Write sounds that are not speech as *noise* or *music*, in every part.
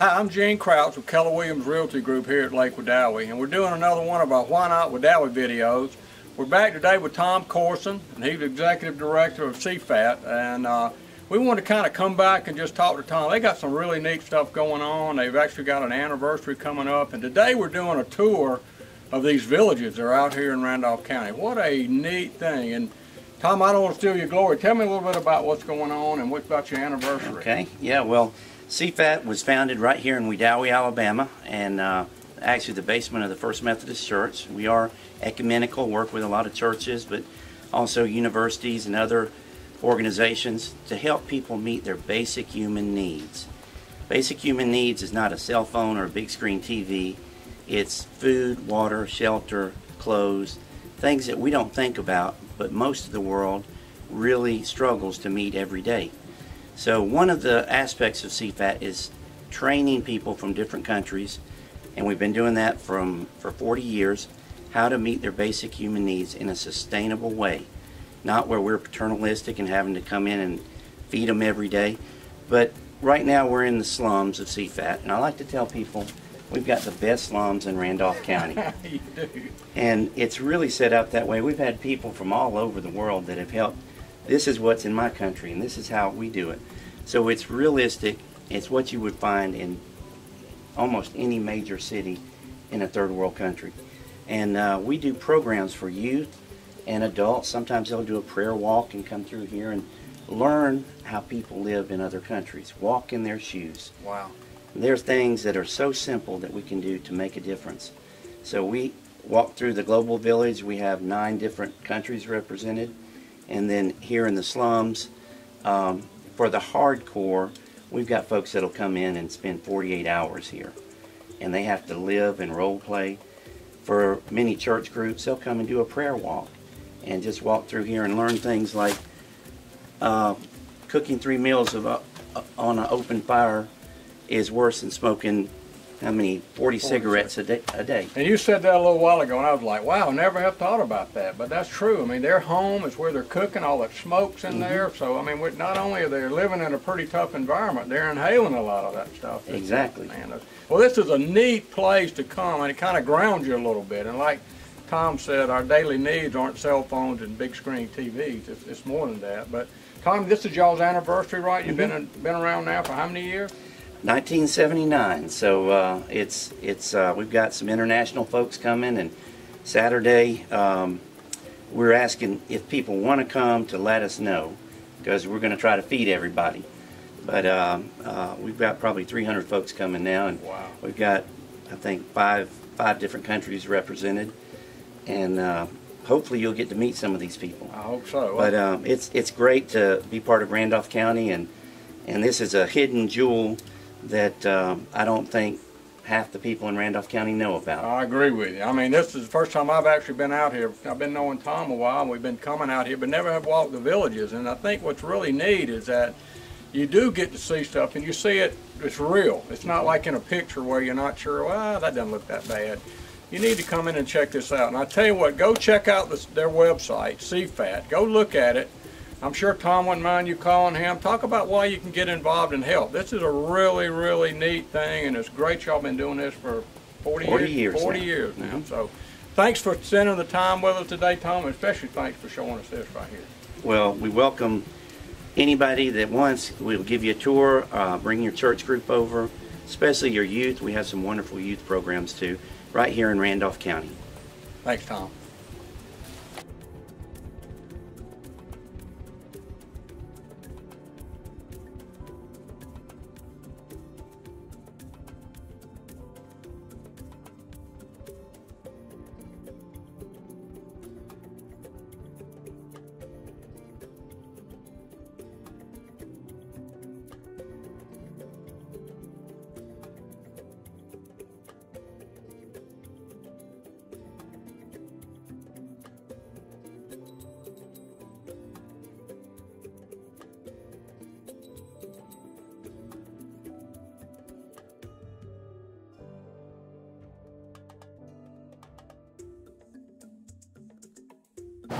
Hi, I'm Gene Crouch with Keller Williams Realty Group here at Lake Wedowee, and we're doing another one of our Why Not Wedowee videos. We're back today with Tom Corson, and he's the Executive Director of SIFAT, and uh, we want to kind of come back and just talk to Tom. They got some really neat stuff going on. They've actually got an anniversary coming up, and today we're doing a tour of these villages that are out here in Randolph County. What a neat thing. And Tom, I don't want to steal your glory. Tell me a little bit about what's going on and what about your anniversary. Okay, yeah, well, SIFAT was founded right here in Wedowee, Alabama, and uh, actually the basement of the First Methodist Church. We are ecumenical, work with a lot of churches, but also universities and other organizations to help people meet their basic human needs. Basic human needs is not a cell phone or a big screen TV. It's food, water, shelter, clothes, things that we don't think about, but most of the world really struggles to meet every day. So one of the aspects of SIFAT is training people from different countries, and we've been doing that from for 40 years, how to meet their basic human needs in a sustainable way. Not where we're paternalistic and having to come in and feed them every day, but right now we're in the slums of SIFAT, and I like to tell people we've got the best slums in Randolph County. *laughs* And it's really set up that way. We've had people from all over the world that have helped this is what's in my country and this is how we do it. So it's realistic. It's what you would find in almost any major city in a third world country. And uh, we do programs for youth and adults. Sometimes they'll do a prayer walk and come through here and learn how people live in other countries, walk in their shoes. Wow. There's things that are so simple that we can do to make a difference. So we walk through the global village. We have nine different countries represented and then here in the slums, um, for the hardcore, we've got folks that'll come in and spend 48 hours here. And they have to live and role play. For many church groups, they'll come and do a prayer walk and just walk through here and learn things like uh, cooking three meals of, uh, on an open fire is worse than smoking how many 40 cigarettes a day, a day. And you said that a little while ago, and I was like, wow, never have thought about that. But that's true. I mean, their home is where they're cooking, all that smoke's in mm -hmm. there. So, I mean, not only are they living in a pretty tough environment, they're inhaling a lot of that stuff. Exactly. Man, well, this is a neat place to come, and it kind of grounds you a little bit. And like Tom said, our daily needs aren't cell phones and big screen TVs. It's, it's more than that. But Tom, this is y'all's anniversary, right? You've mm -hmm. been been around now for how many years? 1979. So uh, it's it's uh, we've got some international folks coming, and Saturday um, we're asking if people want to come to let us know because we're going to try to feed everybody. But uh, uh, we've got probably 300 folks coming now, and wow. we've got I think five five different countries represented, and uh, hopefully you'll get to meet some of these people. I hope so. But um, it's it's great to be part of Randolph County, and and this is a hidden jewel that um, I don't think half the people in Randolph County know about. I agree with you. I mean, this is the first time I've actually been out here. I've been knowing Tom a while, and we've been coming out here, but never have walked the villages. And I think what's really neat is that you do get to see stuff, and you see it, it's real. It's not like in a picture where you're not sure, well, that doesn't look that bad. You need to come in and check this out. And I tell you what, go check out this, their website, SIFAT. Go look at it I'm sure Tom wouldn't mind you calling him. Talk about why you can get involved and help. This is a really, really neat thing, and it's great y'all been doing this for 40, 40 years, years 40 now. years now. Mm -hmm. So thanks for spending the time with us today, Tom, and especially thanks for showing us this right here. Well, we welcome anybody that wants. We'll give you a tour, uh, bring your church group over, especially your youth. We have some wonderful youth programs too, right here in Randolph County. Thanks, Tom.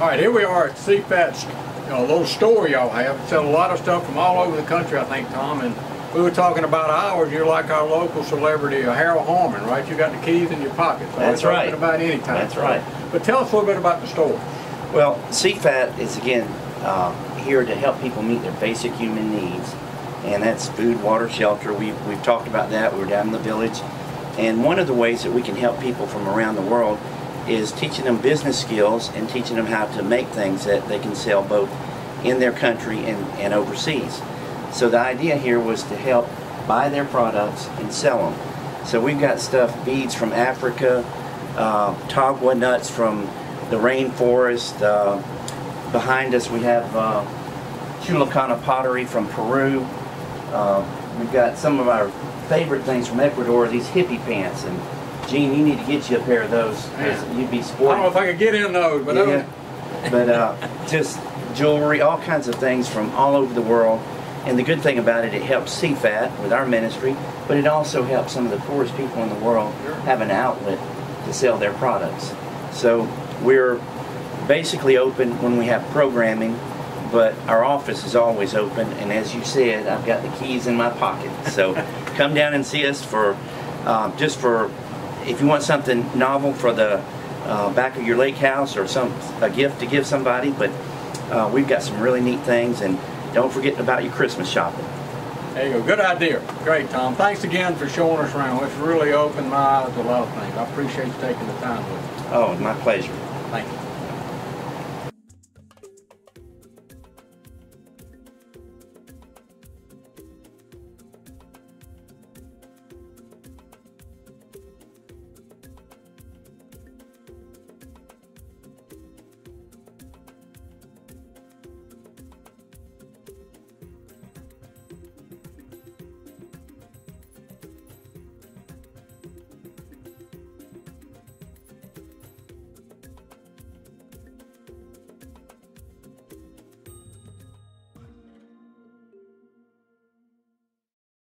All right, here we are at SIFAT's uh, little store y'all have. Sell a lot of stuff from all over the country, I think, Tom. And we were talking about ours. You're like our local celebrity, uh, Harold Harmon, right? You got the keys in your pocket. So That's right. about any time. That's right. But tell us a little bit about the store. Well, SIFAT is again uh, here to help people meet their basic human needs, and that's food, water, shelter. We've, we've talked about that. We were down in the village, and one of the ways that we can help people from around the world is teaching them business skills and teaching them how to make things that they can sell both in their country and, and overseas. So the idea here was to help buy their products and sell them. So we've got stuff, beads from Africa, uh, tagua nuts from the rainforest. Uh, behind us we have uh, Chulucanas pottery from Peru. Uh, we've got some of our favorite things from Ecuador, these hippie pants. And Gene, you need to get you a pair of those you'd be I don't know if I could get in those, but Yeah. but uh, just jewelry, all kinds of things from all over the world. And the good thing about it, it helps SIFAT with our ministry, but it also helps some of the poorest people in the world have an outlet to sell their products. So we're basically open when we have programming, but our office is always open. And as you said, I've got the keys in my pocket. So *laughs* come down and see us for um, just for if you want something novel for the uh, back of your lake house or some a gift to give somebody. But uh, we've got some really neat things, and don't forget about your Christmas shopping. there you go. Good idea. Great, Tom. Thanks again for showing us around. It's really opened my eyes to a lot of things. I appreciate you taking the time with us. Oh, my pleasure. Thank you.